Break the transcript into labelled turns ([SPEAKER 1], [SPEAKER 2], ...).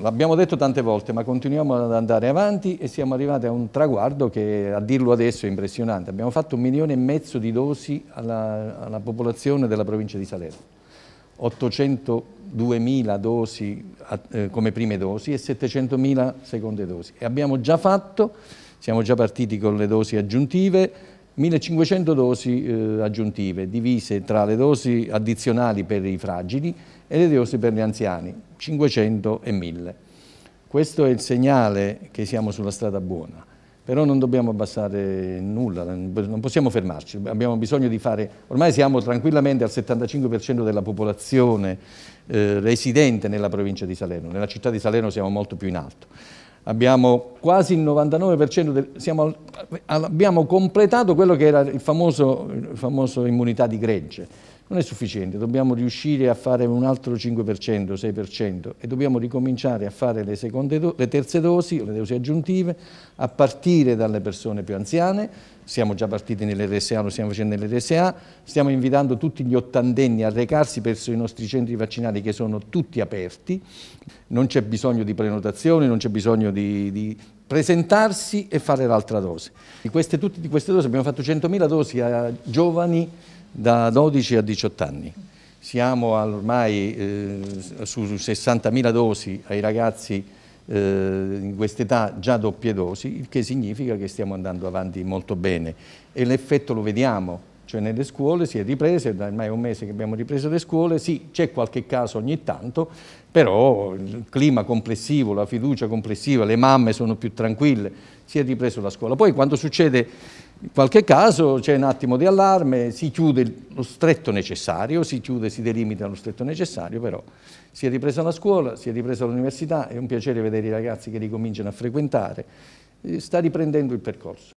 [SPEAKER 1] L'abbiamo detto tante volte, ma continuiamo ad andare avanti e siamo arrivati a un traguardo che a dirlo adesso è impressionante. Abbiamo fatto un milione e mezzo di dosi alla, alla popolazione della provincia di Salerno. 802.000 dosi eh, come prime dosi e 700.000 seconde dosi. E abbiamo già fatto, siamo già partiti con le dosi aggiuntive, 1500 dosi eh, aggiuntive divise tra le dosi addizionali per i fragili e le dosi per gli anziani, 500 e 1000. Questo è il segnale che siamo sulla strada buona, però non dobbiamo abbassare nulla, non possiamo fermarci, abbiamo bisogno di fare, ormai siamo tranquillamente al 75% della popolazione eh, residente nella provincia di Salerno, nella città di Salerno siamo molto più in alto abbiamo quasi il 99%, del, siamo, abbiamo completato quello che era il famoso, il famoso immunità di gregge. Non è sufficiente, dobbiamo riuscire a fare un altro 5%, 6% e dobbiamo ricominciare a fare le, do, le terze dosi, le dosi aggiuntive, a partire dalle persone più anziane, siamo già partiti nell'RSA, lo stiamo facendo nell'RSA, stiamo invitando tutti gli ottantenni a recarsi verso i nostri centri vaccinali che sono tutti aperti, non c'è bisogno di prenotazione, non c'è bisogno di, di presentarsi e fare l'altra dose. Di queste, tutte queste dosi abbiamo fatto 100.000 dosi a giovani da 12 a 18 anni. Siamo ormai eh, su 60.000 dosi ai ragazzi eh, in quest'età già doppie dosi, il che significa che stiamo andando avanti molto bene e l'effetto lo vediamo, cioè nelle scuole si è ripreso, ormai è un mese che abbiamo ripreso le scuole, sì c'è qualche caso ogni tanto, però il clima complessivo, la fiducia complessiva, le mamme sono più tranquille, si è ripreso la scuola. Poi quando succede in qualche caso c'è un attimo di allarme, si chiude lo stretto necessario, si chiude, si delimita lo stretto necessario, però si è ripresa la scuola, si è ripresa l'università, è un piacere vedere i ragazzi che ricominciano a frequentare, sta riprendendo il percorso.